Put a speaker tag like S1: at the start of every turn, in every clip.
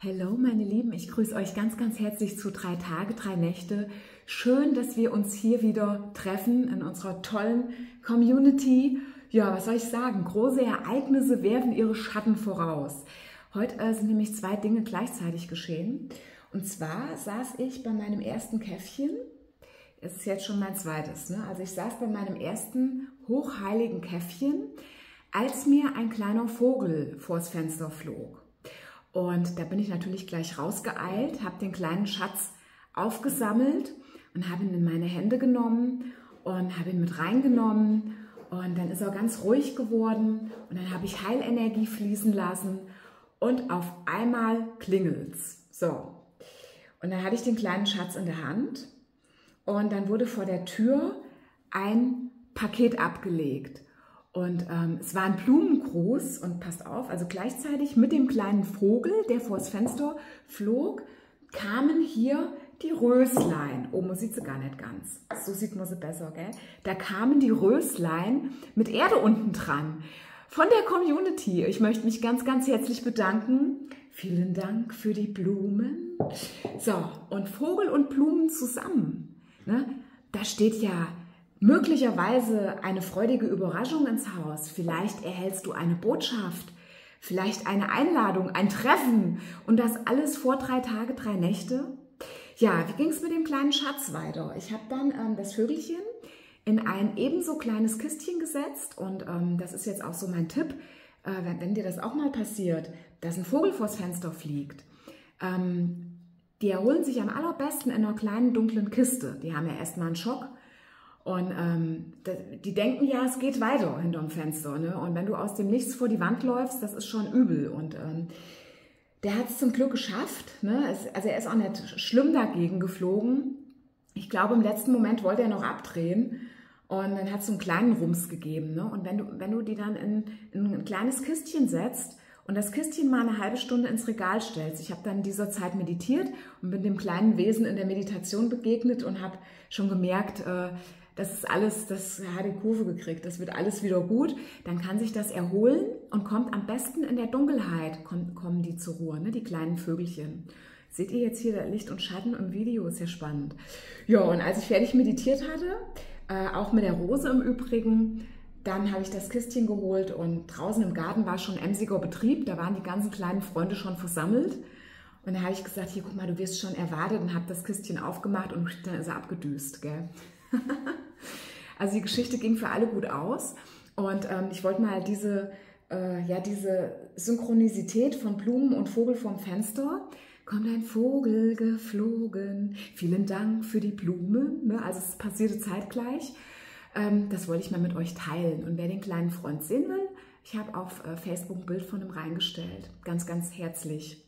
S1: Hallo meine Lieben, ich grüße euch ganz, ganz herzlich zu drei Tage, drei Nächte. Schön, dass wir uns hier wieder treffen in unserer tollen Community. Ja, was soll ich sagen? Große Ereignisse werfen ihre Schatten voraus. Heute äh, sind nämlich zwei Dinge gleichzeitig geschehen. Und zwar saß ich bei meinem ersten Käffchen. Es ist jetzt schon mein zweites. Ne? Also ich saß bei meinem ersten hochheiligen Käffchen, als mir ein kleiner Vogel vors Fenster flog. Und da bin ich natürlich gleich rausgeeilt, habe den kleinen Schatz aufgesammelt und habe ihn in meine Hände genommen und habe ihn mit reingenommen. Und dann ist er ganz ruhig geworden und dann habe ich Heilenergie fließen lassen und auf einmal klingelt's. So. Und dann hatte ich den kleinen Schatz in der Hand und dann wurde vor der Tür ein Paket abgelegt. Und ähm, es war ein Blumengruß und passt auf, also gleichzeitig mit dem kleinen Vogel, der vors Fenster flog, kamen hier die Röslein. Oh, man sieht sie gar nicht ganz. So sieht man sie besser, gell? Da kamen die Röslein mit Erde unten dran. Von der Community. Ich möchte mich ganz, ganz herzlich bedanken. Vielen Dank für die Blumen. So, und Vogel und Blumen zusammen. Ne? Da steht ja möglicherweise eine freudige Überraschung ins Haus. Vielleicht erhältst du eine Botschaft, vielleicht eine Einladung, ein Treffen und das alles vor drei Tage, drei Nächte. Ja, wie ging es mit dem kleinen Schatz weiter? Ich habe dann ähm, das Vögelchen in ein ebenso kleines Kistchen gesetzt und ähm, das ist jetzt auch so mein Tipp, äh, wenn, wenn, dir das auch mal passiert, dass ein Vogel vors Fenster fliegt. Ähm, die erholen sich am allerbesten in einer kleinen dunklen Kiste. Die haben ja erstmal einen Schock und ähm, die denken ja, es geht weiter hinterm Fenster. Ne? Und wenn du aus dem Nichts vor die Wand läufst, das ist schon übel. Und ähm, der hat es zum Glück geschafft. Ne? Es, also er ist auch nicht schlimm dagegen geflogen. Ich glaube, im letzten Moment wollte er noch abdrehen. Und dann hat es so einen kleinen Rums gegeben. Ne? Und wenn du, wenn du die dann in, in ein kleines Kistchen setzt und das Kistchen mal eine halbe Stunde ins Regal stellst. Ich habe dann in dieser Zeit meditiert und bin dem kleinen Wesen in der Meditation begegnet und habe schon gemerkt, äh, das ist alles, das hat die Kurve gekriegt, das wird alles wieder gut, dann kann sich das erholen und kommt am besten in der Dunkelheit, kommen, die zur Ruhe, ne, die kleinen Vögelchen. Seht ihr jetzt hier Licht und Schatten im Video, ist ja spannend. Ja, und als ich fertig meditiert hatte, äh, auch mit der Rose im Übrigen, dann habe ich das Kistchen geholt und draußen im Garten war schon emsiger Betrieb, da waren die ganzen kleinen Freunde schon versammelt. Und da habe ich gesagt, hier guck mal, du wirst schon erwartet und habe das Kistchen aufgemacht und dann ist er abgedüst, gell? also die Geschichte ging für alle gut aus. Und ähm, ich wollte mal diese, äh, ja, diese Synchronisität von Blumen und Vogel vom Fenster. Kommt ein Vogel geflogen. Vielen Dank für die Blume. Ne? Also es passierte zeitgleich. Ähm, das wollte ich mal mit euch teilen. Und wer den kleinen Freund sehen will, ich habe auf äh, Facebook ein Bild von ihm reingestellt. Ganz, ganz herzlich.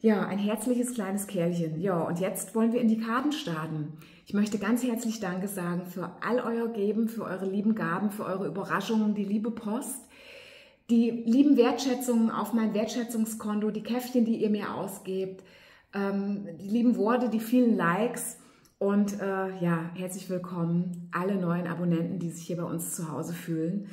S1: Ja, ein herzliches kleines Kerlchen. Ja, und jetzt wollen wir in die Karten starten. Ich möchte ganz herzlich Danke sagen für all euer Geben, für eure lieben Gaben, für eure Überraschungen, die liebe Post, die lieben Wertschätzungen auf mein Wertschätzungskonto, die Käffchen, die ihr mir ausgebt, ähm, die lieben Worte, die vielen Likes und äh, ja, herzlich willkommen alle neuen Abonnenten, die sich hier bei uns zu Hause fühlen.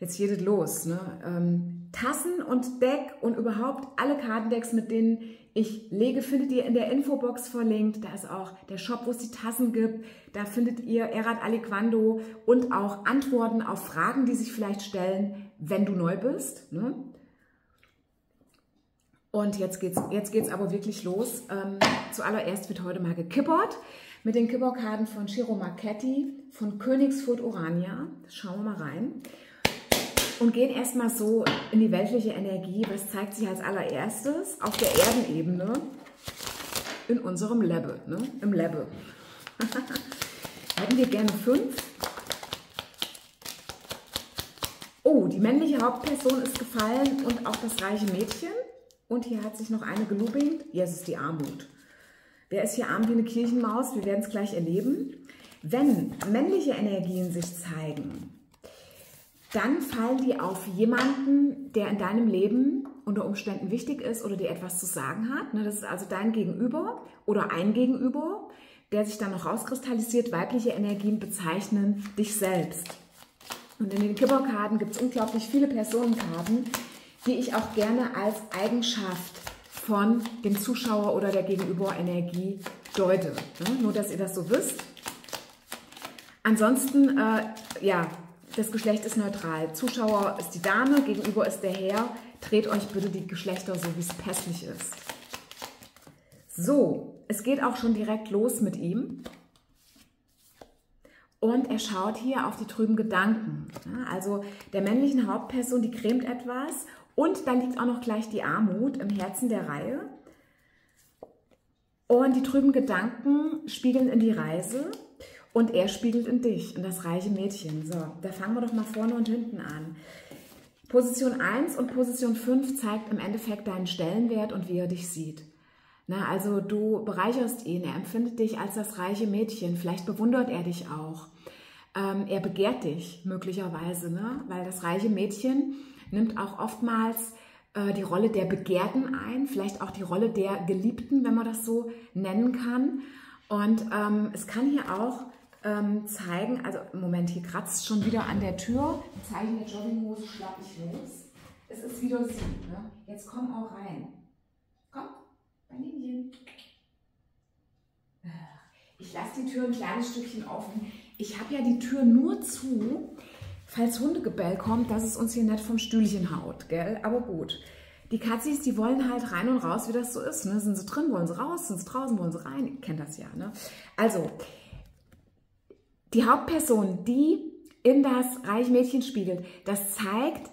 S1: Jetzt geht es los. Ne? Ähm, Tassen und Deck und überhaupt alle Kartendecks, mit denen ich lege, findet ihr in der Infobox verlinkt. Da ist auch der Shop, wo es die Tassen gibt. Da findet ihr Erat Aliquando und auch Antworten auf Fragen, die sich vielleicht stellen, wenn du neu bist. Ne? Und jetzt geht's, jetzt geht's aber wirklich los. Ähm, zuallererst wird heute mal gekippert mit den Kipperkarten von Shiro Marchetti von Königsfurt Orania. Schauen wir mal rein und gehen erstmal so in die weltliche Energie. Was zeigt sich als allererstes auf der Erdenebene in unserem Lebe, ne? im Lebe. Hätten wir gerne fünf. Oh, die männliche Hauptperson ist gefallen und auch das reiche Mädchen. Und hier hat sich noch eine gelubingt. Es ist die Armut. Wer ist hier arm wie eine Kirchenmaus? Wir werden es gleich erleben. Wenn männliche Energien sich zeigen, dann fallen die auf jemanden, der in deinem Leben unter Umständen wichtig ist oder dir etwas zu sagen hat. Ne, das ist also dein Gegenüber oder ein Gegenüber, der sich dann noch rauskristallisiert. Weibliche Energien bezeichnen dich selbst. Und in den Kipperkarten gibt es unglaublich viele Personenkarten, die ich auch gerne als Eigenschaft von dem Zuschauer oder der Gegenüber Energie deute. Ne? Nur, dass ihr das so wisst. Ansonsten, äh, ja, das Geschlecht ist neutral. Zuschauer ist die Dame, Gegenüber ist der Herr. Dreht euch bitte die Geschlechter so, wie es pässlich ist. So, es geht auch schon direkt los mit ihm. Und er schaut hier auf die trüben Gedanken. Also der männlichen Hauptperson, die cremt etwas. Und da liegt auch noch gleich die Armut im Herzen der Reihe. Und die trüben Gedanken spiegeln in die Reise und er spiegelt in dich, in das reiche Mädchen. So, da fangen wir doch mal vorne und hinten an. Position 1 und Position 5 zeigt im Endeffekt deinen Stellenwert und wie er dich sieht. Na, also du bereicherst ihn, er empfindet dich als das reiche Mädchen, vielleicht bewundert er dich auch. Ähm, er begehrt dich möglicherweise, ne? weil das reiche Mädchen nimmt auch oftmals äh, die Rolle der Begehrten ein, vielleicht auch die Rolle der Geliebten, wenn man das so nennen kann. Und ähm, es kann hier auch ähm, zeigen, also Moment, hier kratzt schon wieder an der Tür, die Zeichen der Jogginghose schlapp ich los. Es ist wieder sie, ne? jetzt komm auch rein. Komm. Kaninchen. Ich lasse die Tür ein kleines Stückchen offen. Ich habe ja die Tür nur zu, falls Hundegebell kommt, dass es uns hier nicht vom Stühlchen haut, gell? Aber gut. Die Katzis, die wollen halt rein und raus, wie das so ist. Ne? Sind sie drin, wollen sie raus, sind sie draußen, wollen sie rein. Ihr kennt das ja. Ne? Also, die Hauptperson, die in das Reichmädchen spiegelt, das zeigt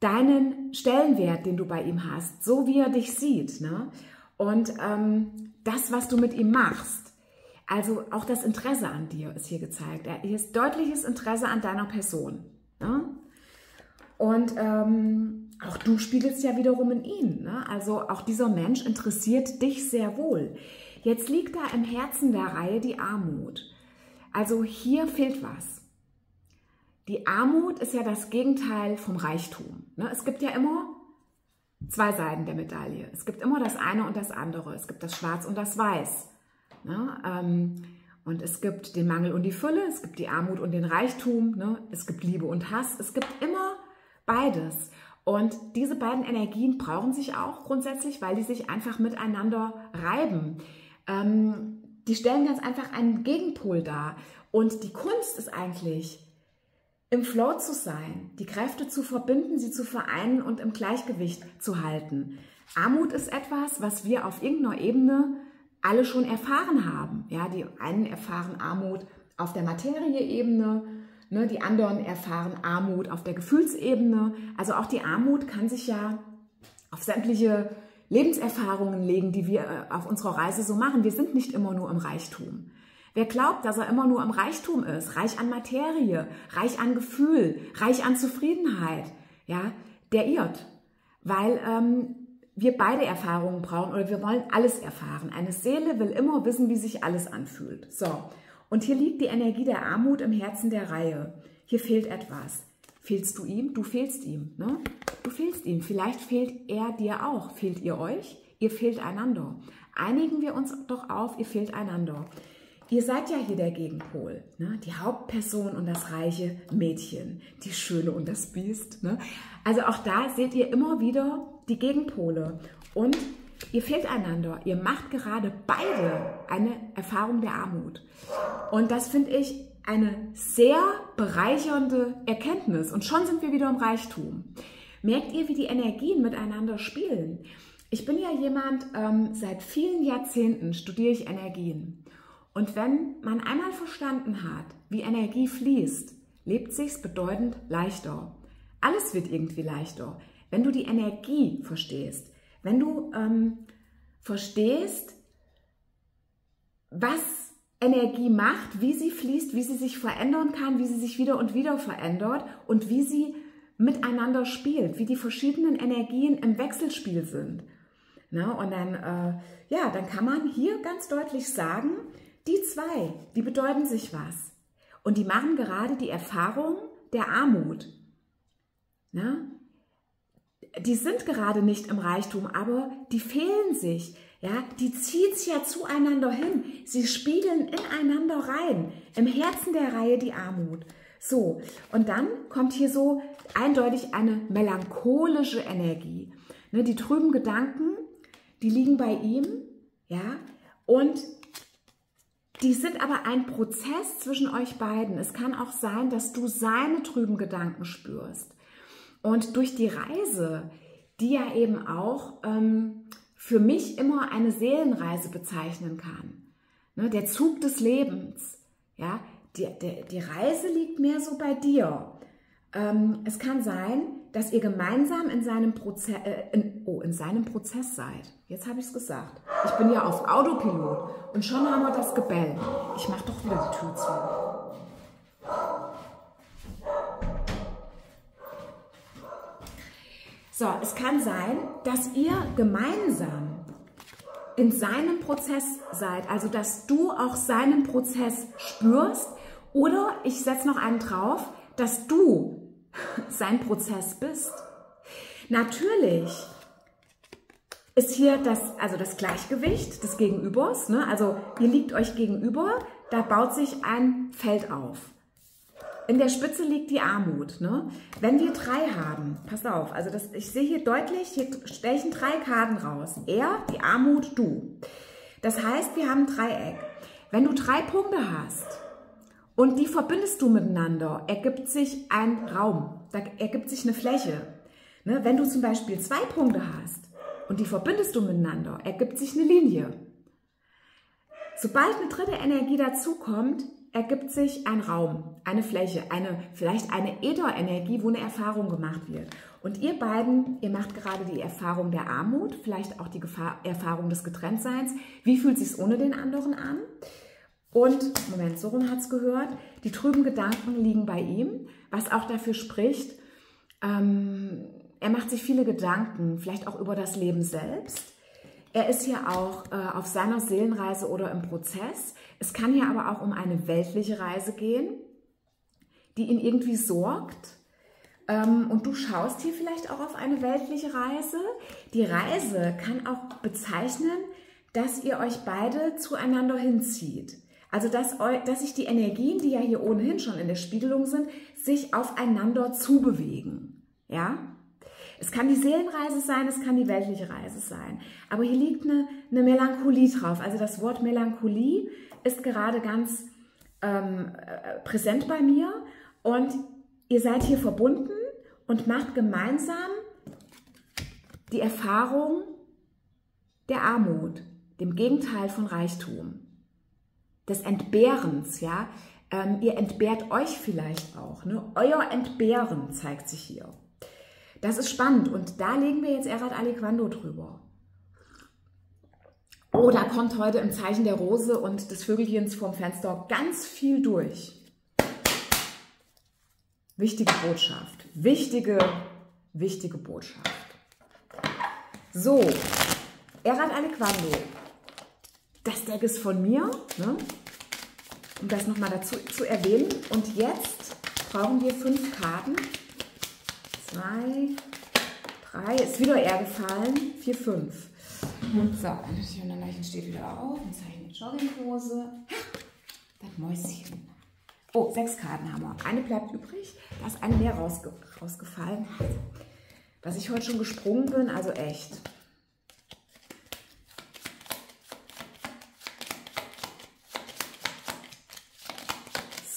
S1: deinen Stellenwert, den du bei ihm hast, so wie er dich sieht. Ne? Und ähm, das, was du mit ihm machst, also auch das Interesse an dir ist hier gezeigt. Hier ist deutliches Interesse an deiner Person. Ne? Und ähm, auch du spiegelst ja wiederum in ihn. Ne? Also auch dieser Mensch interessiert dich sehr wohl. Jetzt liegt da im Herzen der Reihe die Armut. Also hier fehlt was. Die Armut ist ja das Gegenteil vom Reichtum. Ne? Es gibt ja immer zwei Seiten der Medaille. Es gibt immer das eine und das andere. Es gibt das Schwarz und das Weiß. Ne? Ähm, und es gibt den Mangel und die Fülle, es gibt die Armut und den Reichtum, ne? es gibt Liebe und Hass. Es gibt immer beides. Und diese beiden Energien brauchen sich auch grundsätzlich, weil die sich einfach miteinander reiben. Ähm, die stellen ganz einfach einen Gegenpol dar. Und die Kunst ist eigentlich, im Flow zu sein, die Kräfte zu verbinden, sie zu vereinen und im Gleichgewicht zu halten. Armut ist etwas, was wir auf irgendeiner Ebene alle schon erfahren haben. Ja, die einen erfahren Armut auf der Materieebene, ne, die anderen erfahren Armut auf der Gefühlsebene. Also auch die Armut kann sich ja auf sämtliche Lebenserfahrungen legen, die wir äh, auf unserer Reise so machen. Wir sind nicht immer nur im Reichtum. Wer glaubt, dass er immer nur im Reichtum ist, reich an Materie, reich an Gefühl, reich an Zufriedenheit, ja, der irrt. Weil ähm, wir beide Erfahrungen brauchen oder wir wollen alles erfahren. Eine Seele will immer wissen, wie sich alles anfühlt. So, und hier liegt die Energie der Armut im Herzen der Reihe. Hier fehlt etwas. Fehlst du ihm? Du fehlst ihm. Ne? Du fehlst ihm. Vielleicht fehlt er dir auch. Fehlt ihr euch? Ihr fehlt einander. Einigen wir uns doch auf, ihr fehlt einander. Ihr seid ja hier der Gegenpol, ne? die Hauptperson und das reiche Mädchen, die Schöne und das Biest. Ne? Also auch da seht ihr immer wieder die Gegenpole und ihr fehlt einander. Ihr macht gerade beide eine Erfahrung der Armut. Und das finde ich eine sehr bereichernde Erkenntnis. Und schon sind wir wieder im Reichtum. Merkt ihr, wie die Energien miteinander spielen? Ich bin ja jemand, ähm, seit vielen Jahrzehnten studiere ich Energien. Und wenn man einmal verstanden hat, wie Energie fließt, lebt sich's bedeutend leichter. Alles wird irgendwie leichter, wenn du die Energie verstehst, wenn du ähm, verstehst, was Energie macht, wie sie fließt, wie sie sich verändern kann, wie sie sich wieder und wieder verändert und wie sie miteinander spielt, wie die verschiedenen Energien im Wechselspiel sind. Na, und dann, äh, ja, dann kann man hier ganz deutlich sagen, die zwei, die bedeuten sich was. Und die machen gerade die Erfahrung der Armut. Na? Die sind gerade nicht im Reichtum, aber die fehlen sich. Ja, die zieht es ja zueinander hin. Sie spiegeln ineinander rein. Im Herzen der Reihe die Armut. So, und dann kommt hier so eindeutig eine melancholische Energie. Ne, die trüben Gedanken, die liegen bei ihm, ja, und die sind aber ein Prozess zwischen euch beiden. Es kann auch sein, dass du seine trüben Gedanken spürst. Und durch die Reise, die ja eben auch ähm, für mich immer eine Seelenreise bezeichnen kann, ne, der Zug des Lebens, ja, die, die, die Reise liegt mehr so bei dir. Ähm, es kann sein, dass ihr gemeinsam in seinem, Proze äh, in, oh, in seinem Prozess seid. Jetzt habe ich es gesagt. Ich bin ja auf Autopilot und schon haben wir das Gebell. Ich mache doch wieder die Tür zu. So, es kann sein, dass ihr gemeinsam in seinem Prozess seid, also dass du auch seinen Prozess spürst oder ich setze noch einen drauf, dass du sein Prozess bist. Natürlich ist hier das, also das Gleichgewicht des Gegenübers, ne? also ihr liegt euch gegenüber, da baut sich ein Feld auf. In der Spitze liegt die Armut. Ne? Wenn wir drei haben, pass auf, also das, ich sehe hier deutlich, hier stechen drei Karten raus. Er, die Armut, du. Das heißt, wir haben ein Dreieck. Wenn du drei Punkte hast, und die verbindest du miteinander, ergibt sich ein Raum, da ergibt sich eine Fläche. Ne? Wenn du zum Beispiel zwei Punkte hast und die verbindest du miteinander, ergibt sich eine Linie. Sobald eine dritte Energie dazukommt, ergibt sich ein Raum, eine Fläche, eine, vielleicht eine Ätherenergie, wo eine Erfahrung gemacht wird. Und ihr beiden, ihr macht gerade die Erfahrung der Armut, vielleicht auch die Gefahr, Erfahrung des Getrenntseins. Wie fühlt es sich ohne den anderen an? Und, Moment, so rum es gehört, die trüben Gedanken liegen bei ihm, was auch dafür spricht, ähm, er macht sich viele Gedanken, vielleicht auch über das Leben selbst. Er ist hier auch äh, auf seiner Seelenreise oder im Prozess. Es kann hier aber auch um eine weltliche Reise gehen, die ihn irgendwie sorgt. Ähm, und du schaust hier vielleicht auch auf eine weltliche Reise. Die Reise kann auch bezeichnen, dass ihr euch beide zueinander hinzieht. Also dass, dass sich die Energien, die ja hier ohnehin schon in der Spiegelung sind, sich aufeinander zubewegen. Ja? Es kann die Seelenreise sein, es kann die weltliche Reise sein. Aber hier liegt eine, eine Melancholie drauf. Also das Wort Melancholie ist gerade ganz ähm, äh, präsent bei mir. Und ihr seid hier verbunden und macht gemeinsam die Erfahrung der Armut, dem Gegenteil von Reichtum des Entbehrens, ja. Ähm, ihr entbehrt euch vielleicht auch. Ne? Euer Entbehren zeigt sich hier. Das ist spannend und da legen wir jetzt Erat Aliquando drüber. Oh, da kommt heute im Zeichen der Rose und des Vögelchens vorm Fenster ganz viel durch. Wichtige Botschaft. Wichtige, wichtige Botschaft. So, Erat Aliquando. Das Deck ist von mir. Ne? um das nochmal dazu zu erwähnen. Und jetzt brauchen wir fünf Karten. Zwei, drei, ist wieder eher gefallen. Vier, fünf. So, und Leichen steht wieder auf. Ein Zeichen Jogginghose. Das Mäuschen. Oh, sechs Karten haben wir. Eine bleibt übrig. Da ist eine mehr rausge rausgefallen. Was ich heute schon gesprungen bin, also echt.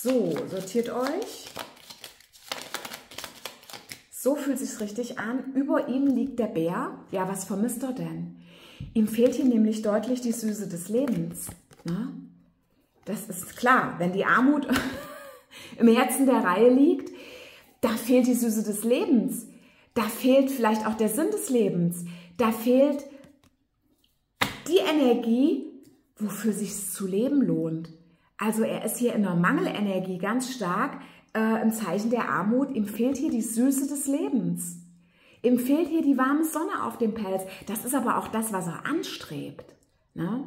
S1: So, sortiert euch. So fühlt sich richtig an. Über ihm liegt der Bär. Ja, was vermisst er denn? Ihm fehlt hier nämlich deutlich die Süße des Lebens. Na? Das ist klar, wenn die Armut im Herzen der Reihe liegt, da fehlt die Süße des Lebens. Da fehlt vielleicht auch der Sinn des Lebens. Da fehlt die Energie, wofür sich zu leben lohnt. Also er ist hier in der Mangelenergie ganz stark äh, im Zeichen der Armut. Ihm fehlt hier die Süße des Lebens. Ihm fehlt hier die warme Sonne auf dem Pelz. Das ist aber auch das, was er anstrebt. Ne?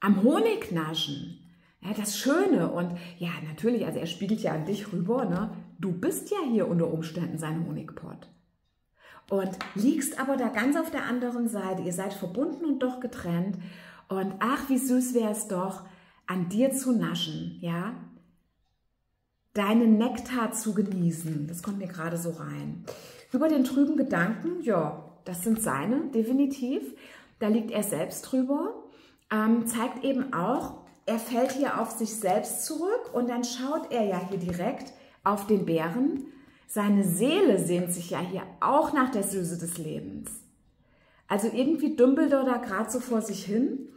S1: Am Honig naschen. Ja, das Schöne. Und ja, natürlich, also er spiegelt ja an dich rüber. Ne? Du bist ja hier unter Umständen sein Honigpott. Und liegst aber da ganz auf der anderen Seite. Ihr seid verbunden und doch getrennt. Und ach, wie süß wäre es doch, an dir zu naschen, ja, deinen Nektar zu genießen. Das kommt mir gerade so rein. Über den trüben Gedanken, ja, das sind seine, definitiv. da liegt er selbst drüber, ähm, zeigt eben auch, er fällt hier auf sich selbst zurück und dann schaut er ja hier direkt auf den Bären. Seine Seele sehnt sich ja hier auch nach der Süße des Lebens. Also irgendwie dümpelt er da gerade so vor sich hin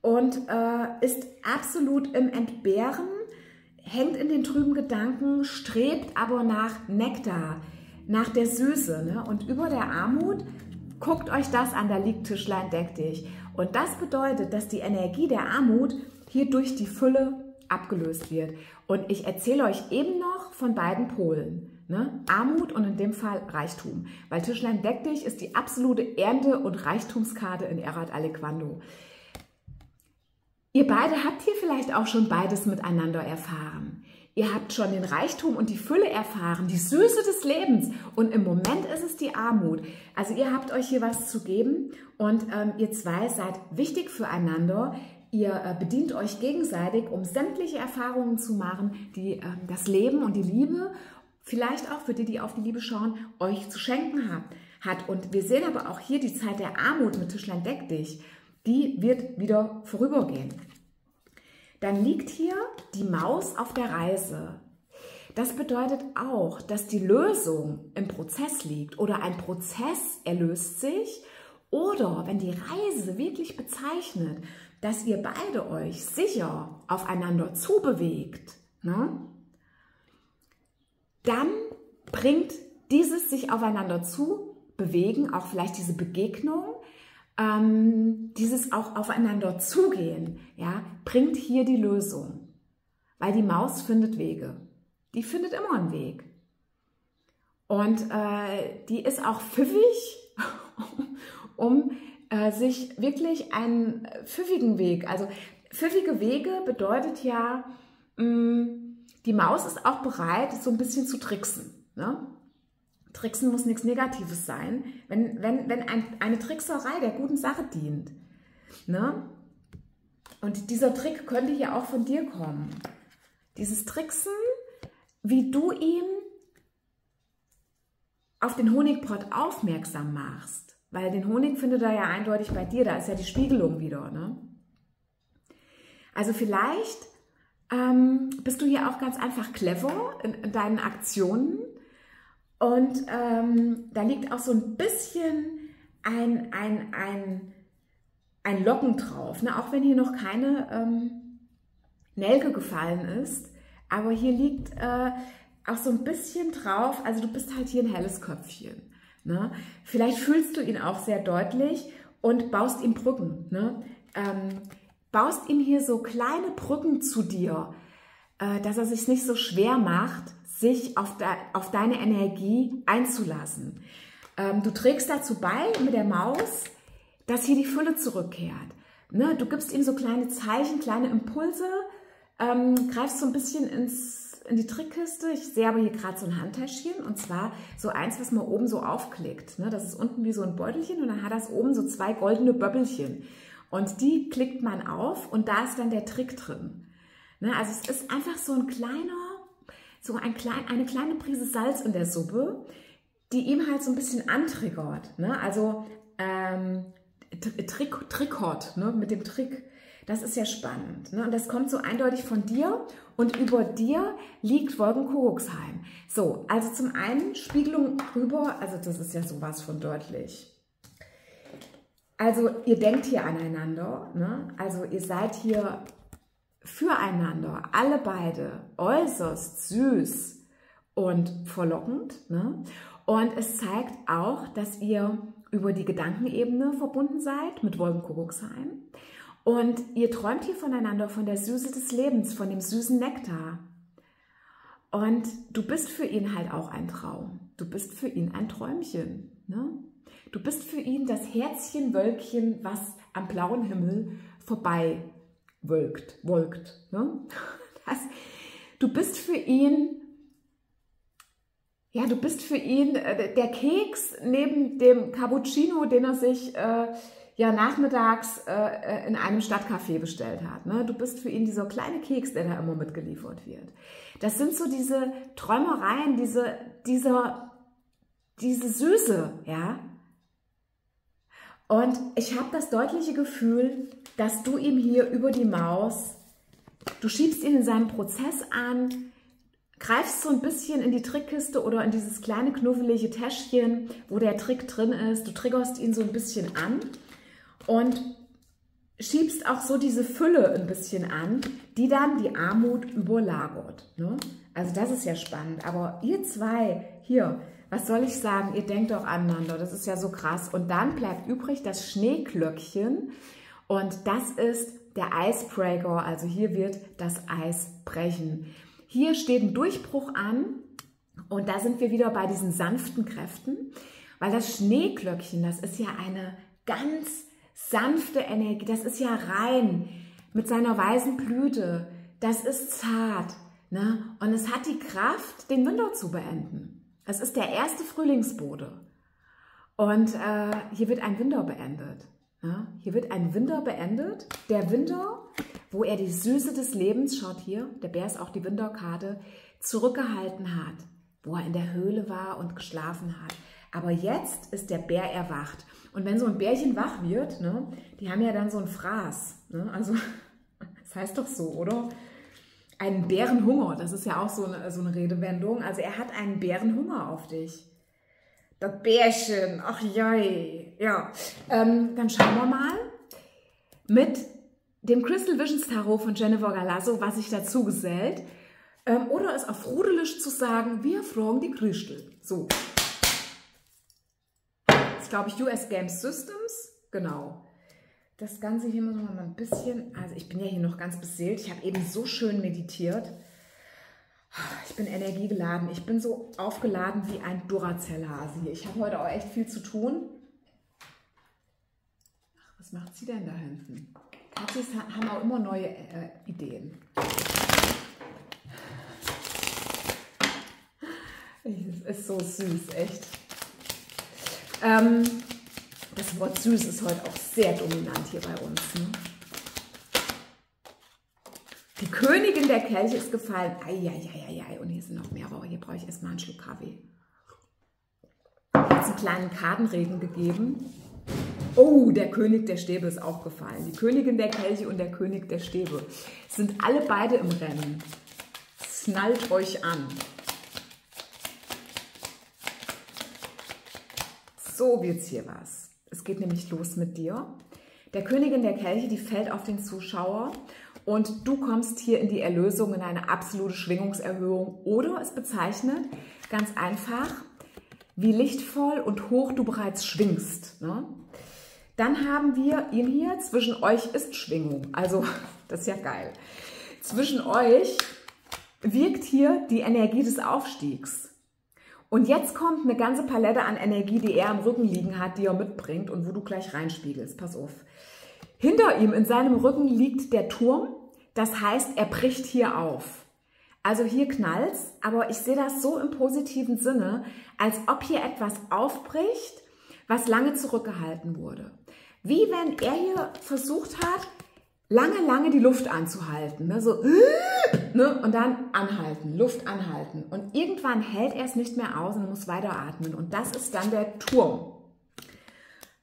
S1: und äh, ist absolut im Entbehren, hängt in den trüben Gedanken, strebt aber nach Nektar, nach der Süße. Ne? Und über der Armut, guckt euch das an, da liegt Tischlein, deck dich. Und das bedeutet, dass die Energie der Armut hier durch die Fülle abgelöst wird. Und ich erzähle euch eben noch von beiden Polen. Ne? Armut und in dem Fall Reichtum. Weil Tischlein deck dich ist die absolute Ernte- und Reichtumskarte in Erat Alequando. Ihr beide habt hier vielleicht auch schon beides miteinander erfahren. Ihr habt schon den Reichtum und die Fülle erfahren, die Süße des Lebens. Und im Moment ist es die Armut. Also ihr habt euch hier was zu geben und ähm, ihr zwei seid wichtig füreinander. Ihr äh, bedient euch gegenseitig, um sämtliche Erfahrungen zu machen, die äh, das Leben und die Liebe, vielleicht auch für die, die auf die Liebe schauen, euch zu schenken hat. hat. Und wir sehen aber auch hier die Zeit der Armut mit Tischlein deck dich. Die wird wieder vorübergehen. Dann liegt hier die Maus auf der Reise. Das bedeutet auch, dass die Lösung im Prozess liegt oder ein Prozess erlöst sich oder wenn die Reise wirklich bezeichnet, dass ihr beide euch sicher aufeinander zubewegt, ne? dann bringt dieses sich aufeinander zu bewegen, auch vielleicht diese Begegnung, ähm, dieses auch aufeinander zugehen, ja, bringt hier die Lösung. Weil die Maus findet Wege. Die findet immer einen Weg. Und äh, die ist auch pfiffig, um äh, sich wirklich einen pfiffigen Weg, also pfiffige Wege bedeutet ja, mh, mm, die Maus ist auch bereit, so ein bisschen zu tricksen. Ne? Tricksen muss nichts Negatives sein, wenn, wenn, wenn ein, eine Trickserei der guten Sache dient. Ne? Und dieser Trick könnte hier auch von dir kommen. Dieses Tricksen, wie du ihm auf den Honigpott aufmerksam machst. Weil den Honig findet er ja eindeutig bei dir, da ist ja die Spiegelung wieder. Ne? Also vielleicht ähm, bist du hier auch ganz einfach clever in, in deinen Aktionen und ähm, da liegt auch so ein bisschen ein, ein, ein, ein Locken drauf, ne? auch wenn hier noch keine ähm, Nelke gefallen ist. Aber hier liegt äh, auch so ein bisschen drauf, also du bist halt hier ein helles Köpfchen. Ne? Vielleicht fühlst du ihn auch sehr deutlich und baust ihm Brücken. Ne? Ähm, baust ihm hier so kleine Brücken zu dir, äh, dass er sich nicht so schwer macht, sich auf, de, auf deine Energie einzulassen. Ähm, du trägst dazu bei mit der Maus, dass hier die Fülle zurückkehrt. Ne? Du gibst ihm so kleine Zeichen, kleine Impulse, ähm, greifst so ein bisschen ins in die Trickkiste. Ich sehe aber hier gerade so ein Handtäschchen und zwar so eins, was man oben so aufklickt. Ne? Das ist unten wie so ein Beutelchen und dann hat das oben so zwei goldene Böppelchen. Und die klickt man auf und da ist dann der Trick drin. Ne? Also es ist einfach so ein kleiner, so ein klein, eine kleine Prise Salz in der Suppe, die ihm halt so ein bisschen antriggert. Ne? Also ähm, Trick, Trickhot, ne? mit dem Trick. Das ist ja spannend. Ne? Und das kommt so eindeutig von dir und über dir liegt Wolkenkuckucksheim. So, also zum einen Spiegelung rüber, also das ist ja sowas von deutlich. Also ihr denkt hier aneinander, ne? also ihr seid hier füreinander, alle beide, äußerst süß und verlockend. Ne? Und es zeigt auch, dass ihr über die Gedankenebene verbunden seid mit Wolkenkuckucksheim. Und ihr träumt hier voneinander, von der Süße des Lebens, von dem süßen Nektar. Und du bist für ihn halt auch ein Traum. Du bist für ihn ein Träumchen. Ne? Du bist für ihn das Herzchenwölkchen, was am blauen Himmel vorbei wölkt. wolkt ne? das, du bist für ihn, ja, du bist für ihn äh, der Keks neben dem Cappuccino, den er sich äh, ja nachmittags äh, äh, in einem Stadtcafé bestellt hat. Ne? Du bist für ihn dieser kleine Keks, der da immer mitgeliefert wird. Das sind so diese Träumereien, diese, dieser, diese Süße, ja. Und ich habe das deutliche Gefühl, dass du ihm hier über die Maus, du schiebst ihn in seinem Prozess an, greifst so ein bisschen in die Trickkiste oder in dieses kleine knuffelige Täschchen, wo der Trick drin ist. Du triggerst ihn so ein bisschen an und schiebst auch so diese Fülle ein bisschen an, die dann die Armut überlagert. Ne? Also das ist ja spannend. Aber ihr zwei hier, was soll ich sagen, ihr denkt doch aneinander, das ist ja so krass. Und dann bleibt übrig das Schneeglöckchen und das ist der Icebreaker, also hier wird das Eis brechen. Hier steht ein Durchbruch an und da sind wir wieder bei diesen sanften Kräften, weil das Schneeglöckchen, das ist ja eine ganz sanfte Energie, das ist ja rein mit seiner weißen Blüte, das ist zart ne? und es hat die Kraft, den Winter zu beenden. Es ist der erste Frühlingsbode. Und äh, hier wird ein Winter beendet. Ja? Hier wird ein Winter beendet. Der Winter, wo er die Süße des Lebens, schaut hier, der Bär ist auch die Winterkarte, zurückgehalten hat. Wo er in der Höhle war und geschlafen hat. Aber jetzt ist der Bär erwacht. Und wenn so ein Bärchen wach wird, ne, die haben ja dann so ein Fraß. Ne? Also, das heißt doch so, oder? einen Bärenhunger. Das ist ja auch so eine, so eine Redewendung. Also er hat einen Bärenhunger auf dich. Das Bärchen, ach jei. Ja, ähm, dann schauen wir mal mit dem Crystal Visions Tarot von Jennifer Galasso, was sich dazu gesellt. Ähm, oder es auf Rudelisch zu sagen, wir fragen die Crystal. So. Das ist, glaube ich, US Game Systems. Genau. Das Ganze hier muss man mal ein bisschen, also ich bin ja hier noch ganz beseelt. Ich habe eben so schön meditiert. Ich bin energiegeladen. Ich bin so aufgeladen wie ein Duracell-Hase Ich habe heute auch echt viel zu tun. Ach, was macht sie denn da hinten? Katzis haben auch immer neue äh, Ideen. Es ist so süß, echt. Ähm, das Wort süß ist heute auch sehr dominant hier bei uns. Ne? Die Königin der Kelche ist gefallen. Eieieiei. Und hier sind noch mehr, aber hier brauche ich erstmal einen Schluck Kaffee. Hat einen kleinen Kartenregen gegeben. Oh, der König der Stäbe ist auch gefallen. Die Königin der Kelche und der König der Stäbe sind alle beide im Rennen. Schnallt euch an. So wird's hier was. Es geht nämlich los mit dir. Der Königin der Kelche, die fällt auf den Zuschauer und du kommst hier in die Erlösung, in eine absolute Schwingungserhöhung oder es bezeichnet ganz einfach, wie lichtvoll und hoch du bereits schwingst. Ne? Dann haben wir ihn hier, zwischen euch ist Schwingung, also das ist ja geil. Zwischen euch wirkt hier die Energie des Aufstiegs. Und jetzt kommt eine ganze Palette an Energie, die er am Rücken liegen hat, die er mitbringt und wo du gleich reinspiegelst. Pass auf. Hinter ihm in seinem Rücken liegt der Turm. Das heißt, er bricht hier auf. Also hier knallt's, aber ich sehe das so im positiven Sinne, als ob hier etwas aufbricht, was lange zurückgehalten wurde. Wie wenn er hier versucht hat, lange, lange die Luft anzuhalten. Ne? So, ne? und dann anhalten, Luft anhalten. Und irgendwann hält er es nicht mehr aus und muss weiteratmen. Und das ist dann der Turm.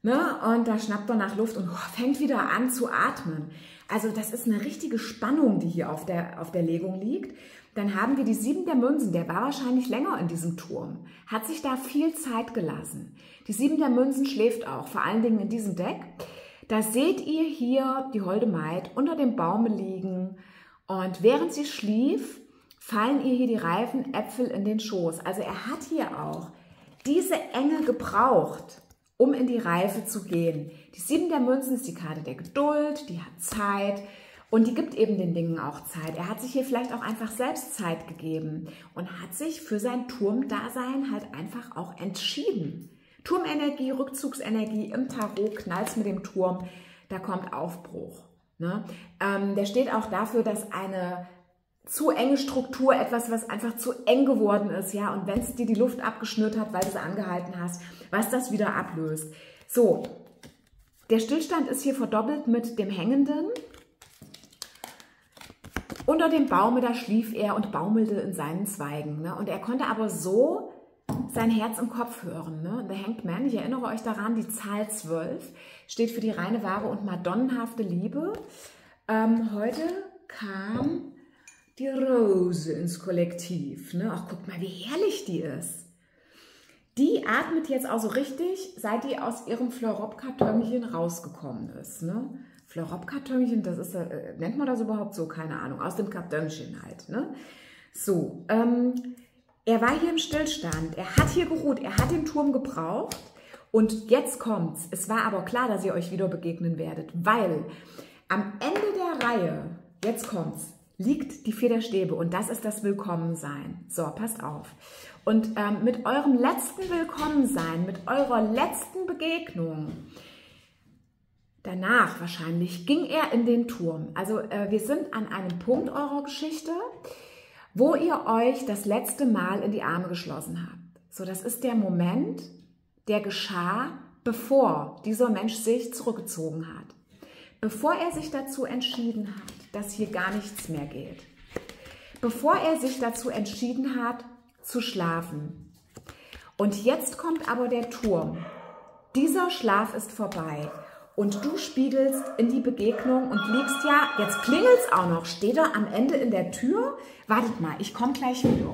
S1: Ne? Und da schnappt er nach Luft und fängt wieder an zu atmen. Also das ist eine richtige Spannung, die hier auf der, auf der Legung liegt. Dann haben wir die Sieben der Münzen. Der war wahrscheinlich länger in diesem Turm. Hat sich da viel Zeit gelassen. Die Sieben der Münzen schläft auch, vor allen Dingen in diesem Deck. Da seht ihr hier die holde Maid unter dem Baume liegen und während sie schlief, fallen ihr hier die reifen Äpfel in den Schoß. Also er hat hier auch diese Enge gebraucht, um in die Reife zu gehen. Die Sieben der Münzen ist die Karte der Geduld, die hat Zeit und die gibt eben den Dingen auch Zeit. Er hat sich hier vielleicht auch einfach selbst Zeit gegeben und hat sich für sein Turmdasein halt einfach auch entschieden. Turmenergie, Rückzugsenergie im Tarot, knallt mit dem Turm, da kommt Aufbruch. Ne? Ähm, der steht auch dafür, dass eine zu enge Struktur, etwas, was einfach zu eng geworden ist, ja, und wenn es dir die Luft abgeschnürt hat, weil du sie angehalten hast, was das wieder ablöst. So, der Stillstand ist hier verdoppelt mit dem Hängenden. Unter dem Baume, da schlief er und baumelte in seinen Zweigen. Ne? Und er konnte aber so sein Herz im Kopf hören. Ne? The Hanged ich erinnere euch daran, die Zahl 12 steht für die reine, wahre und madonnenhafte Liebe. Ähm, heute kam die Rose ins Kollektiv. Ne? Ach, guck mal, wie herrlich die ist. Die atmet jetzt auch so richtig, seit die aus ihrem Fleurop-Kartönchen rausgekommen ist. Ne? Fleurop-Kartönchen, das ist, äh, nennt man das überhaupt so? Keine Ahnung. Aus dem Kartönchen halt. Ne? So, ähm, er war hier im Stillstand. Er hat hier geruht. Er hat den Turm gebraucht. Und jetzt kommt's. Es war aber klar, dass ihr euch wieder begegnen werdet, weil am Ende der Reihe, jetzt kommt's, liegt die Federstäbe und das ist das Willkommensein. So, passt auf. Und ähm, mit eurem letzten Willkommensein, mit eurer letzten Begegnung, danach wahrscheinlich, ging er in den Turm. Also äh, wir sind an einem Punkt eurer Geschichte, wo ihr euch das letzte Mal in die Arme geschlossen habt. So, das ist der Moment, der geschah, bevor dieser Mensch sich zurückgezogen hat. Bevor er sich dazu entschieden hat, dass hier gar nichts mehr geht. Bevor er sich dazu entschieden hat, zu schlafen. Und jetzt kommt aber der Turm. Dieser Schlaf ist vorbei. Und du spiegelst in die Begegnung und liegst ja, jetzt klingelt es auch noch, steht er am Ende in der Tür? Wartet mal, ich komme gleich wieder.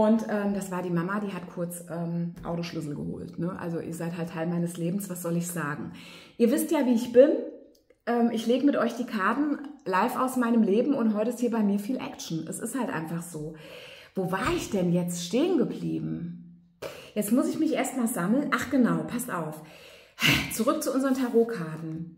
S1: Und ähm, das war die Mama, die hat kurz ähm, Autoschlüssel geholt. Ne? Also ihr seid halt Teil meines Lebens, was soll ich sagen? Ihr wisst ja, wie ich bin. Ähm, ich lege mit euch die Karten live aus meinem Leben und heute ist hier bei mir viel Action. Es ist halt einfach so. Wo war ich denn jetzt stehen geblieben? Jetzt muss ich mich erstmal sammeln. Ach genau, passt auf. Zurück zu unseren Tarotkarten.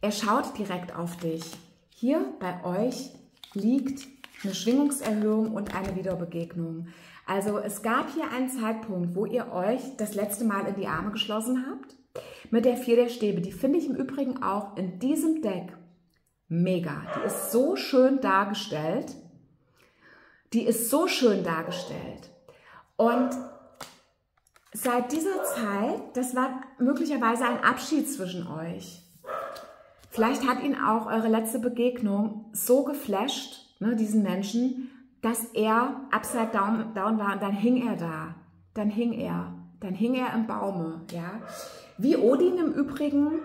S1: Er schaut direkt auf dich. Hier bei euch liegt eine Schwingungserhöhung und eine Wiederbegegnung. Also es gab hier einen Zeitpunkt, wo ihr euch das letzte Mal in die Arme geschlossen habt mit der Vier der Stäbe. Die finde ich im Übrigen auch in diesem Deck mega. Die ist so schön dargestellt. Die ist so schön dargestellt. Und seit dieser Zeit, das war möglicherweise ein Abschied zwischen euch. Vielleicht hat ihn auch eure letzte Begegnung so geflasht, ne, diesen Menschen, dass er upside down, down war und dann hing er da. Dann hing er. Dann hing er im Baume. Ja? Wie Odin im Übrigen,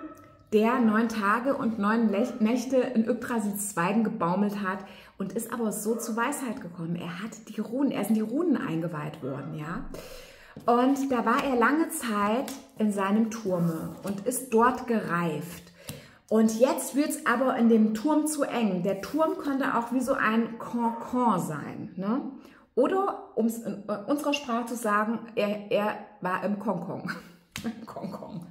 S1: der neun Tage und neun Nächte in Yggdrasils Zweigen gebaumelt hat und ist aber so zur Weisheit gekommen. Er hat die Runen, er ist in die Runen eingeweiht worden, ja. Und da war er lange Zeit in seinem Turme und ist dort gereift. Und jetzt wird es aber in dem Turm zu eng. Der Turm könnte auch wie so ein Concon sein. Ne? Oder, um es in äh, unserer Sprache zu sagen, er, er war im Konkong. Konkong.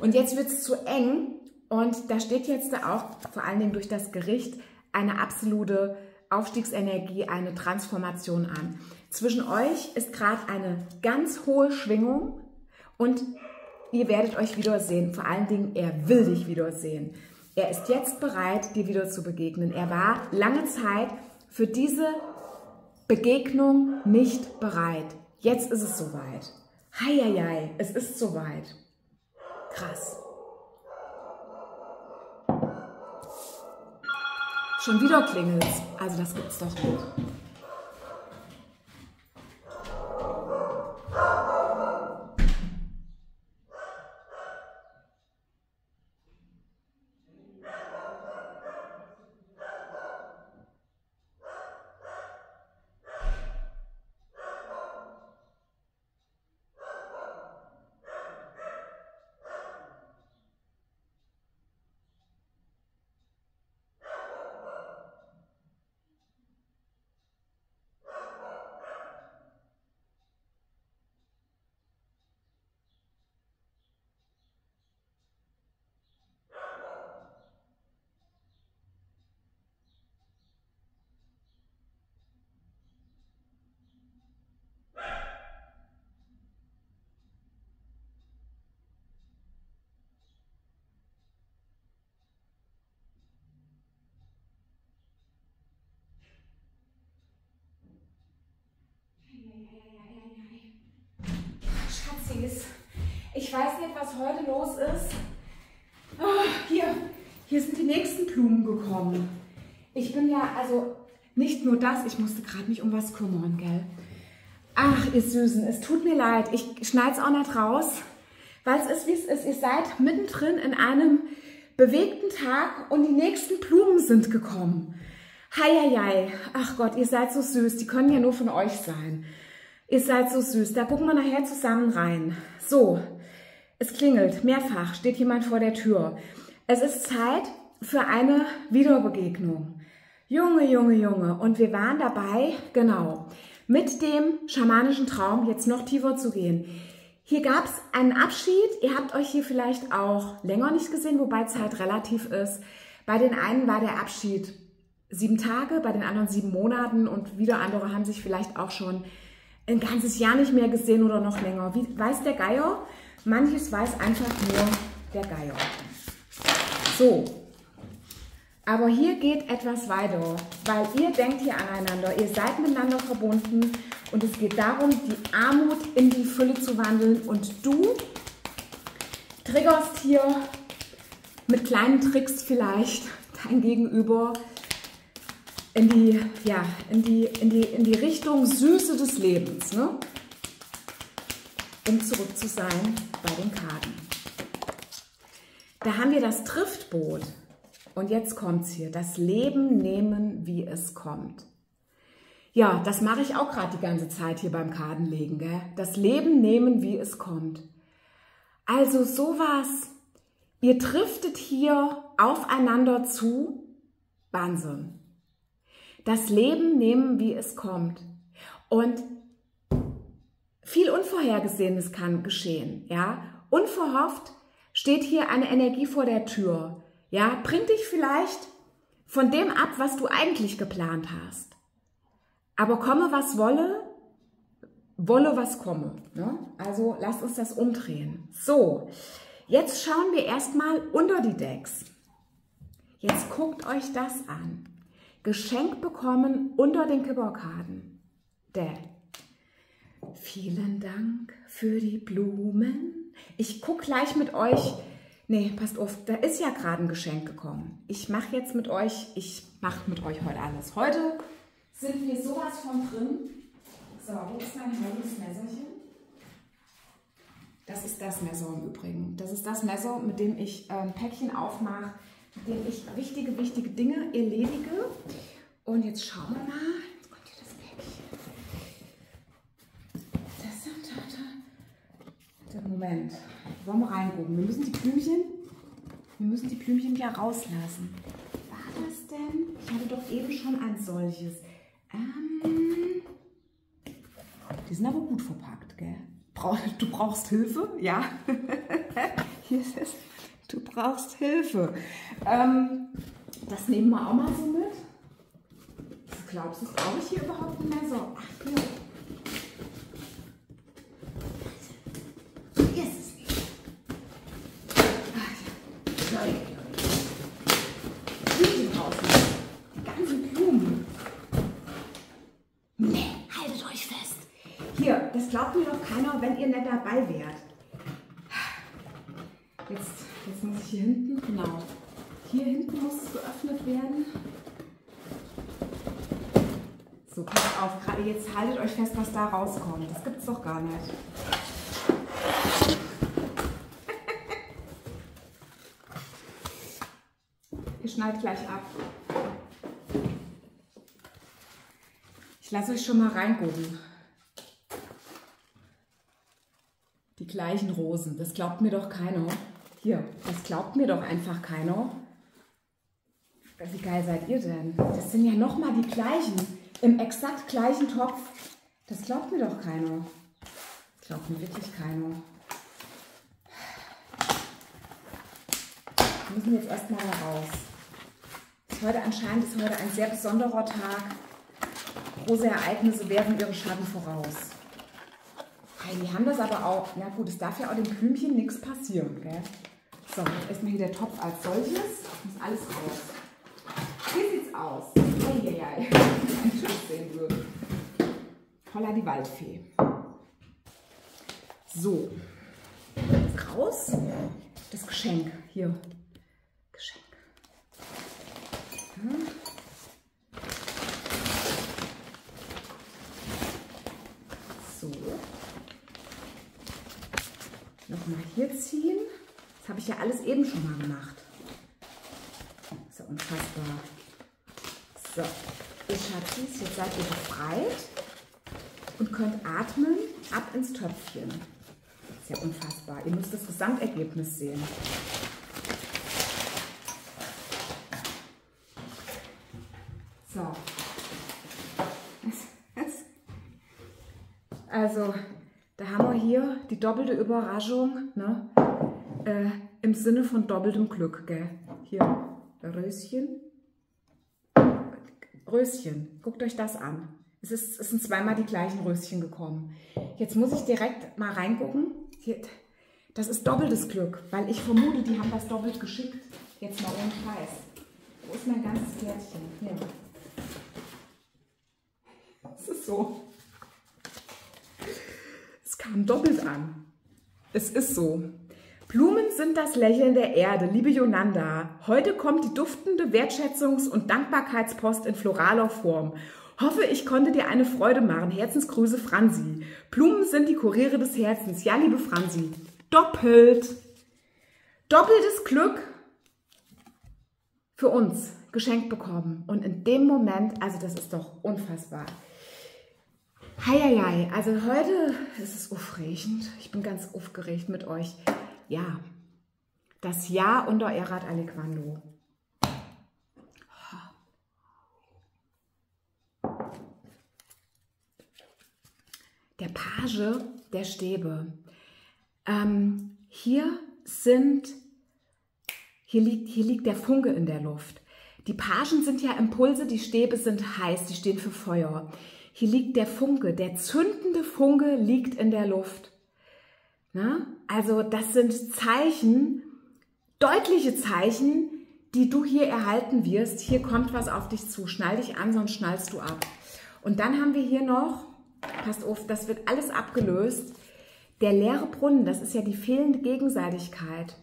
S1: Und jetzt wird es zu eng und da steht jetzt auch, vor allen Dingen durch das Gericht, eine absolute Aufstiegsenergie, eine Transformation an. Zwischen euch ist gerade eine ganz hohe Schwingung und Ihr werdet euch wiedersehen. Vor allen Dingen, er will dich wiedersehen. Er ist jetzt bereit, dir wieder zu begegnen. Er war lange Zeit für diese Begegnung nicht bereit. Jetzt ist es soweit. Heieiei, es ist soweit. Krass. Schon wieder klingelt's. Also das gibt's doch nicht. Weiß nicht, was heute los ist. Oh, hier, hier sind die nächsten Blumen gekommen. Ich bin ja, also nicht nur das, ich musste gerade mich um was kümmern, gell? Ach, ihr Süßen, es tut mir leid, ich schneide es auch nicht raus, weil es ist, wie es ist. Ihr seid mittendrin in einem bewegten Tag und die nächsten Blumen sind gekommen. Heieiei, ach Gott, ihr seid so süß, die können ja nur von euch sein. Ihr seid so süß, da gucken wir nachher zusammen rein. So, es klingelt, mehrfach, steht jemand vor der Tür. Es ist Zeit für eine Wiederbegegnung. Junge, Junge, Junge. Und wir waren dabei, genau, mit dem schamanischen Traum jetzt noch tiefer zu gehen. Hier gab es einen Abschied. Ihr habt euch hier vielleicht auch länger nicht gesehen, wobei Zeit relativ ist. Bei den einen war der Abschied sieben Tage, bei den anderen sieben Monaten und wieder andere haben sich vielleicht auch schon ein ganzes Jahr nicht mehr gesehen oder noch länger. Wie weiß der Geier? Manches weiß einfach nur der Geier. So, aber hier geht etwas weiter, weil ihr denkt hier aneinander, ihr seid miteinander verbunden und es geht darum, die Armut in die Fülle zu wandeln und du triggerst hier mit kleinen Tricks vielleicht dein Gegenüber in die, ja, in die, in die, in die Richtung Süße des Lebens. Ne? Um zurück zu sein bei den Karten. Da haben wir das Triftboot. Und jetzt kommt es hier. Das Leben nehmen, wie es kommt. Ja, das mache ich auch gerade die ganze Zeit hier beim Kartenlegen. Gell? Das Leben nehmen, wie es kommt. Also sowas. Ihr driftet hier aufeinander zu. Wahnsinn. Das Leben nehmen, wie es kommt. Und viel Unvorhergesehenes kann geschehen, ja. Unverhofft steht hier eine Energie vor der Tür, ja. Bringt dich vielleicht von dem ab, was du eigentlich geplant hast. Aber komme, was wolle, wolle, was komme. Ne? Also lasst uns das umdrehen. So, jetzt schauen wir erstmal unter die Decks. Jetzt guckt euch das an. Geschenk bekommen unter den Kipperkarten. Der Vielen Dank für die Blumen. Ich gucke gleich mit euch. Nee, passt auf, da ist ja gerade ein Geschenk gekommen. Ich mache jetzt mit euch, ich mache mit euch heute alles. Heute sind wir sowas von drin. So, wo ist mein heiliges Messerchen? Das ist das Messer im Übrigen. Das ist das Messer, mit dem ich ein ähm, Päckchen aufmache, mit dem ich wichtige, wichtige Dinge erledige. Und jetzt schauen wir mal. Moment. Wollen wir reingucken? Wir müssen die Blümchen, wir müssen die Blümchen wieder rauslassen. War das denn? Ich hatte doch eben schon ein solches. Ähm, die sind aber gut verpackt, gell? Du brauchst Hilfe? Ja. Hier ist es. Du brauchst Hilfe. Ähm, das nehmen wir auch mal so mit. Du glaubst du, brauche ich hier überhaupt ein Messer? Ach, hier. Glaubt mir doch keiner, wenn ihr nicht dabei wärt. Jetzt, jetzt muss ich hier hinten, genau. Hier hinten muss es geöffnet werden. So, passt auf, gerade jetzt haltet euch fest, was da rauskommt. Das gibt es doch gar nicht. Ihr schneidet gleich ab. Ich lasse euch schon mal reingucken. die gleichen Rosen. Das glaubt mir doch keiner. Hier, das glaubt mir doch einfach keiner. Wie geil seid ihr denn? Das sind ja nochmal die gleichen, im exakt gleichen Topf. Das glaubt mir doch keiner. Das glaubt mir wirklich keiner. Wir müssen jetzt erstmal da raus. Ist heute anscheinend ist heute ein sehr besonderer Tag. Große Ereignisse werden ihre Schatten voraus. Die haben das aber auch. Na gut, es darf ja auch dem Blümchen nichts passieren. Gell? So, erstmal hier der Topf als solches. Muss alles raus. Hier sieht's aus. Eieiei. Ein Tisch sehen würde. Holla die Waldfee. So. Jetzt raus. Das Geschenk hier. Geschenk. Hm. So. Nochmal hier ziehen. Das habe ich ja alles eben schon mal gemacht. Ist ja unfassbar. So, ihr Schatzis, jetzt seid ihr befreit und könnt atmen ab ins Töpfchen. Das ist ja unfassbar. Ihr müsst das Gesamtergebnis sehen. So. Also, da haben wir die doppelte Überraschung, ne? Äh, im Sinne von doppeltem Glück, gell? Hier, Röschen. Röschen, guckt euch das an. Es, ist, es sind zweimal die gleichen Röschen gekommen. Jetzt muss ich direkt mal reingucken. Hier, das ist doppeltes Glück, weil ich vermute, die haben das doppelt geschickt. Jetzt mal ohne Scheiß. Wo ist mein ganzes Kärtchen? Hier. Es ist so. Kam doppelt an. Es ist so. Blumen sind das Lächeln der Erde, liebe Yonanda. Heute kommt die duftende Wertschätzungs- und Dankbarkeitspost in floraler Form. Hoffe, ich konnte dir eine Freude machen. Herzensgrüße, Franzi. Blumen sind die Kuriere des Herzens. Ja, liebe Franzi. Doppelt. Doppeltes Glück für uns geschenkt bekommen. Und in dem Moment, also das ist doch unfassbar. Heieiei, also heute ist es aufregend. Ich bin ganz aufgeregt mit euch. Ja, das Jahr unter Erat Alequando. Der Page der Stäbe. Ähm, hier sind, hier liegt, hier liegt der Funke in der Luft. Die Pagen sind ja Impulse, die Stäbe sind heiß, die stehen für Feuer. Hier liegt der Funke, der zündende Funke liegt in der Luft. Na? Also das sind Zeichen, deutliche Zeichen, die du hier erhalten wirst. Hier kommt was auf dich zu. Schnall dich an, sonst schnallst du ab. Und dann haben wir hier noch, passt auf, das wird alles abgelöst. Der leere Brunnen, das ist ja die fehlende Gegenseitigkeit.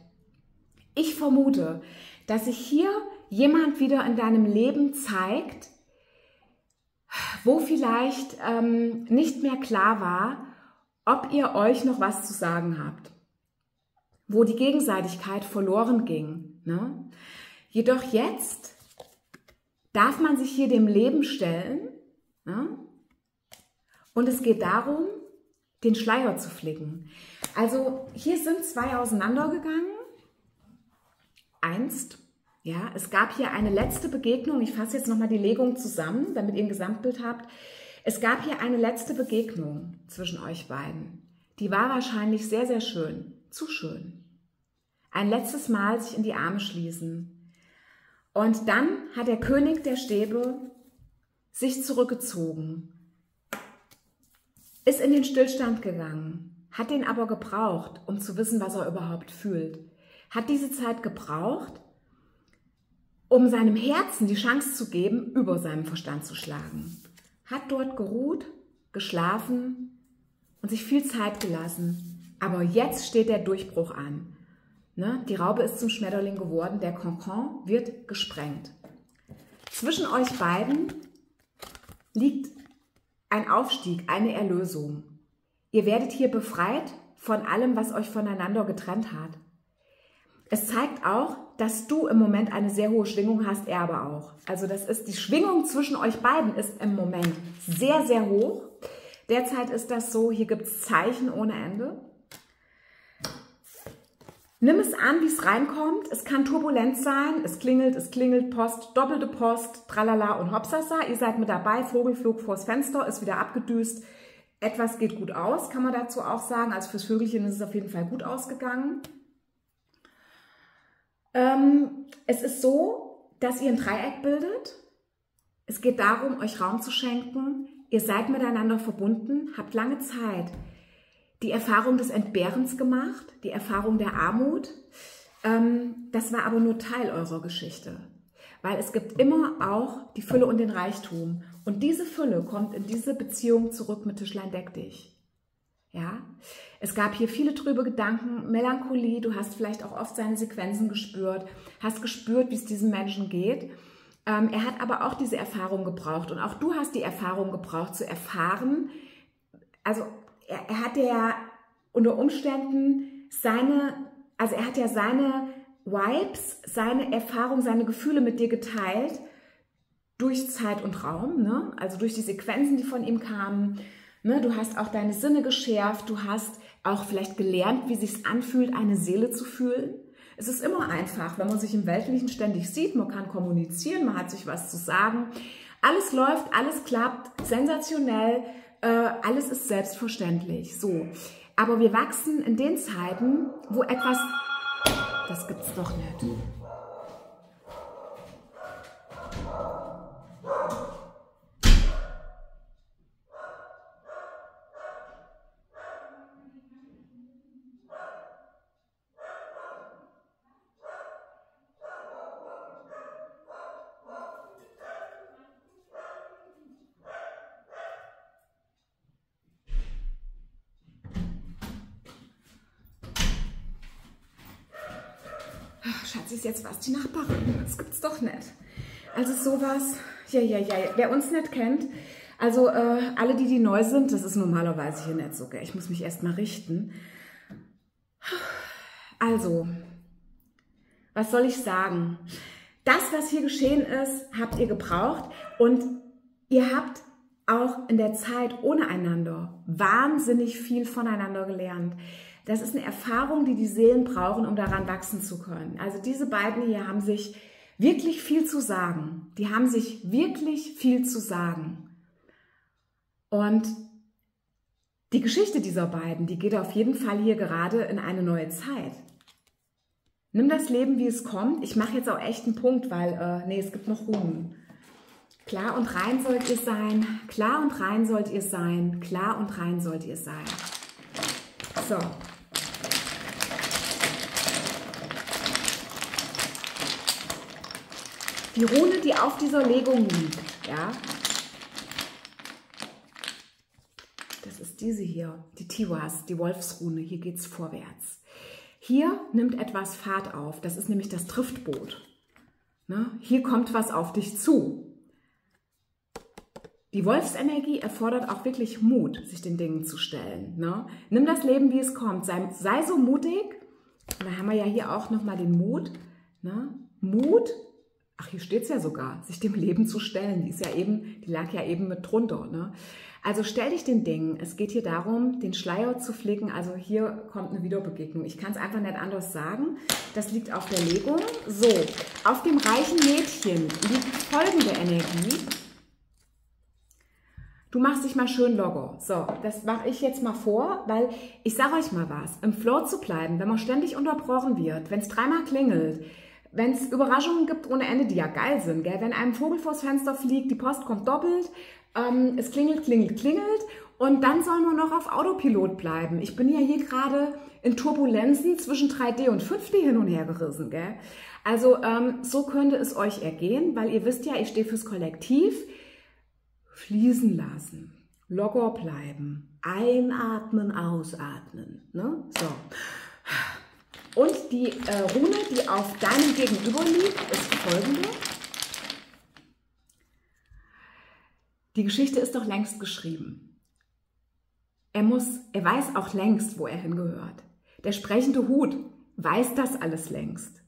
S1: Ich vermute, dass sich hier jemand wieder in deinem Leben zeigt, wo vielleicht ähm, nicht mehr klar war, ob ihr euch noch was zu sagen habt, wo die Gegenseitigkeit verloren ging. Ne? Jedoch jetzt darf man sich hier dem Leben stellen ne? und es geht darum, den Schleier zu flicken. Also hier sind zwei auseinandergegangen, einst ja, es gab hier eine letzte Begegnung. Ich fasse jetzt nochmal die Legung zusammen, damit ihr ein Gesamtbild habt. Es gab hier eine letzte Begegnung zwischen euch beiden. Die war wahrscheinlich sehr, sehr schön. Zu schön. Ein letztes Mal sich in die Arme schließen. Und dann hat der König der Stäbe sich zurückgezogen, ist in den Stillstand gegangen, hat den aber gebraucht, um zu wissen, was er überhaupt fühlt. Hat diese Zeit gebraucht, um seinem Herzen die Chance zu geben, über seinem Verstand zu schlagen. Hat dort geruht, geschlafen und sich viel Zeit gelassen. Aber jetzt steht der Durchbruch an. Ne? Die Raube ist zum Schmetterling geworden, der Konkon wird gesprengt. Zwischen euch beiden liegt ein Aufstieg, eine Erlösung. Ihr werdet hier befreit von allem, was euch voneinander getrennt hat. Es zeigt auch, dass du im Moment eine sehr hohe Schwingung hast, er aber auch. Also das ist die Schwingung zwischen euch beiden ist im Moment sehr, sehr hoch. Derzeit ist das so, hier gibt es Zeichen ohne Ende. Nimm es an, wie es reinkommt. Es kann turbulent sein. Es klingelt, es klingelt, Post, doppelte Post, tralala und hopsasa. Ihr seid mit dabei. Vogelflug vors Fenster, ist wieder abgedüst. Etwas geht gut aus, kann man dazu auch sagen. Also fürs Vögelchen ist es auf jeden Fall gut ausgegangen. Ähm, es ist so, dass ihr ein Dreieck bildet. Es geht darum, euch Raum zu schenken. Ihr seid miteinander verbunden, habt lange Zeit die Erfahrung des Entbehrens gemacht, die Erfahrung der Armut. Ähm, das war aber nur Teil eurer Geschichte. Weil es gibt immer auch die Fülle und den Reichtum. Und diese Fülle kommt in diese Beziehung zurück mit Tischlein deck dich. Ja, es gab hier viele trübe Gedanken, Melancholie. Du hast vielleicht auch oft seine Sequenzen gespürt, hast gespürt, wie es diesem Menschen geht. Ähm, er hat aber auch diese Erfahrung gebraucht und auch du hast die Erfahrung gebraucht zu erfahren. Also er, er hat ja unter Umständen seine, also er hat ja seine Vibes, seine Erfahrung, seine Gefühle mit dir geteilt durch Zeit und Raum, ne? also durch die Sequenzen, die von ihm kamen. Ne? Du hast auch deine Sinne geschärft, du hast auch vielleicht gelernt, wie sich anfühlt, eine Seele zu fühlen. Es ist immer einfach, wenn man sich im Weltlichen ständig sieht, man kann kommunizieren, man hat sich was zu sagen. Alles läuft, alles klappt, sensationell, äh, alles ist selbstverständlich. So. Aber wir wachsen in den Zeiten, wo etwas, das gibt's doch nicht. Schatz, ist jetzt was die Nachbarin. Das gibt's doch nicht. Also sowas, ja, ja, ja, wer uns nicht kennt, also äh, alle, die, die neu sind, das ist normalerweise hier nicht so, gell? ich muss mich erstmal richten. Also, was soll ich sagen? Das, was hier geschehen ist, habt ihr gebraucht und ihr habt auch in der Zeit ohne einander wahnsinnig viel voneinander gelernt. Das ist eine Erfahrung, die die Seelen brauchen, um daran wachsen zu können. Also diese beiden hier haben sich wirklich viel zu sagen. Die haben sich wirklich viel zu sagen. Und die Geschichte dieser beiden, die geht auf jeden Fall hier gerade in eine neue Zeit. Nimm das Leben, wie es kommt. Ich mache jetzt auch echt einen Punkt, weil, äh, nee, es gibt noch Ruhen. Klar und rein sollt ihr sein, klar und rein sollt ihr sein, klar und rein sollt ihr sein. So, Die Rune, die auf dieser Legung liegt, ja, das ist diese hier, die Tiwas, die Wolfsrune. Hier geht es vorwärts. Hier nimmt etwas Fahrt auf. Das ist nämlich das Driftboot. Ne? Hier kommt was auf dich zu. Die Wolfsenergie erfordert auch wirklich Mut, sich den Dingen zu stellen. Ne? Nimm das Leben, wie es kommt. Sei, sei so mutig. Und da haben wir ja hier auch nochmal den Mut. Ne? Mut, ach, hier steht es ja sogar, sich dem Leben zu stellen. Die ist ja eben, die lag ja eben mit drunter. Ne? Also stell dich den Dingen. Es geht hier darum, den Schleier zu flicken. Also hier kommt eine Wiederbegegnung. Ich kann es einfach nicht anders sagen. Das liegt auf der Legung. So, auf dem reichen Mädchen liegt folgende Energie. Du machst dich mal schön locker. So, das mache ich jetzt mal vor, weil ich sage euch mal was. Im Floor zu bleiben, wenn man ständig unterbrochen wird, wenn es dreimal klingelt, wenn es Überraschungen gibt ohne Ende, die ja geil sind, gell? wenn einem Vogel vors Fenster fliegt, die Post kommt doppelt, ähm, es klingelt, klingelt, klingelt und dann soll man noch auf Autopilot bleiben. Ich bin ja hier gerade in Turbulenzen zwischen 3D und 5D hin und her gerissen. Gell? Also ähm, so könnte es euch ergehen, weil ihr wisst ja, ich stehe fürs Kollektiv. Fließen lassen, locker bleiben, einatmen, ausatmen. Ne? So. Und die äh, Rune, die auf deinem Gegenüber liegt, ist folgende. Die Geschichte ist doch längst geschrieben. Er muss, er weiß auch längst, wo er hingehört. Der sprechende Hut weiß das alles längst.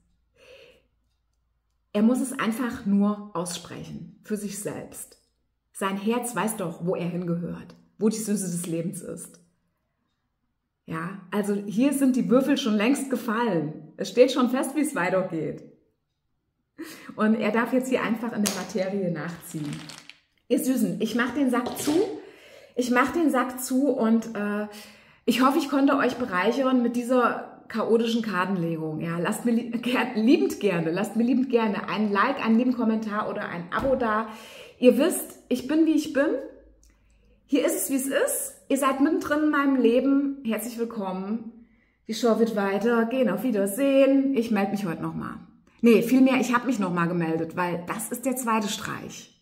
S1: Er muss es einfach nur aussprechen, für sich selbst. Sein Herz weiß doch, wo er hingehört, wo die Süße des Lebens ist. Ja, also hier sind die Würfel schon längst gefallen. Es steht schon fest, wie es weitergeht. Und er darf jetzt hier einfach in der Materie nachziehen. Ihr Süßen, ich mache den Sack zu. Ich mache den Sack zu und äh, ich hoffe, ich konnte euch bereichern mit dieser chaotischen Kartenlegung. Ja, lasst mir liebend gerne, lasst mir liebend gerne ein Like, einen lieben Kommentar oder ein Abo da. Ihr wisst, ich bin, wie ich bin. Hier ist es, wie es ist. Ihr seid mittendrin in meinem Leben. Herzlich willkommen. Die Show wird weitergehen. Auf Wiedersehen. Ich melde mich heute nochmal. Nee, vielmehr, ich habe mich nochmal gemeldet, weil das ist der zweite Streich.